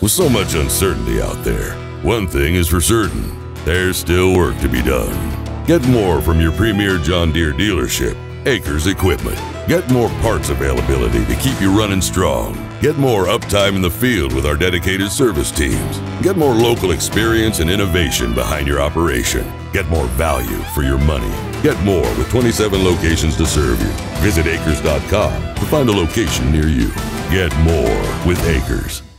With so much uncertainty out there, one thing is for certain there's still work to be done. Get more from your premier John Deere dealership, AKRS Equipment. Get more parts availability to keep you running strong. Get more uptime in the field with our dedicated service teams. Get more local experience and innovation behind your operation. Get more value for your money. Get more with 27 locations to serve you. Visit akrs.com to find a location near you. Get more with AKRS.